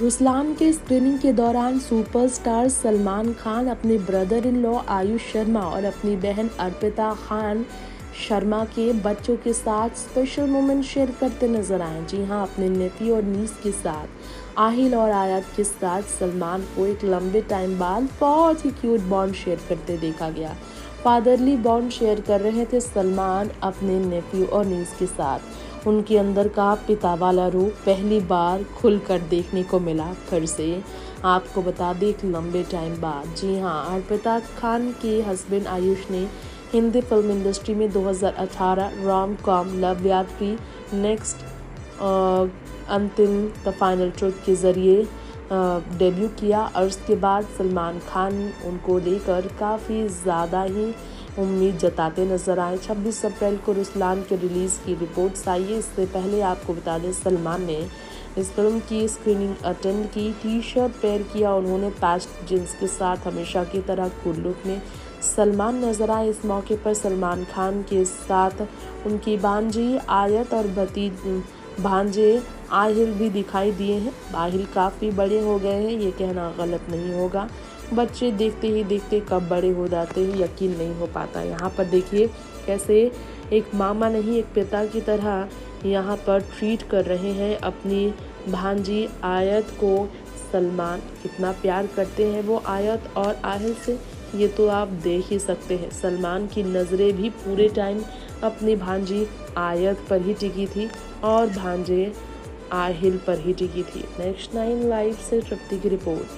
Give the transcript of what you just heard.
Ruslan के screening के दौरान सुपरस्टार सलमान खान, अपने brother in law Ayush Sharma और अपनी बहन अर्पिता खान शर्मा के बच्चों के साथ स्पेशल मोमेंट शेयर करते नज़र आए। जी हाँ अपने नेपी और नीस के साथ, आहिल और आयत के साथ सलमान को एक लंबे टाइम बाद बहुत ही क्यूट बॉन्ड शेयर करते देखा गया। फादरली बॉन्ड शेयर कर रहे थे सलमान, अपने नेफ्यू और नीस के साथ। उनके अंदर का पिता वाला रूप पहली बार खुलकर देखने को मिला। फिर से आपको बता दें एक लंबे टाइम बाद, जी हाँ अर्पिता खान के हस्बैंड आयुष ने हिंदी फ़िल्म इंडस्ट्री में 2018 rom com love Yatri next Antim the final truth के ज़रिए डेब्यू किया। और उसके बाद सलमान खान उनको लेकर काफ़ी ज़्यादा ही उम्मीद जताते नज़र आए। 26 अप्रैल को रुस्लान के रिलीज़ की रिपोर्ट्स आई है। इससे पहले आपको बता दें, सलमान ने इस फ़िल्म की स्क्रीनिंग अटेंड की टी शर्ट पेयर किया। उन्होंने पैस्ट जींस के साथ हमेशा की तरह कूल लुक में सलमान नज़र आए। इस मौके पर सलमान खान के साथ उनकी बांजी आयत और भतीज भांजे आहिल भी दिखाई दिए हैं। आहिल काफ़ी बड़े हो गए हैं, ये कहना गलत नहीं होगा। बच्चे देखते ही देखते कब बड़े हो जाते हैं, यकीन नहीं हो पाता। यहाँ पर देखिए कैसे एक मामा नहीं, एक पिता की तरह यहाँ पर ट्रीट कर रहे हैं अपनी भांजी आयत को। सलमान कितना प्यार करते हैं वो आयत और आहिल से। ये तो आप देख ही सकते हैं। सलमान की नज़रें भी पूरे टाइम अपनी भांजी आयत पर ही टिकी थी और भांजे आहिल पर ही टिकी थी। नेक्स्ट नाइन लाइव से तृप्ति की रिपोर्ट।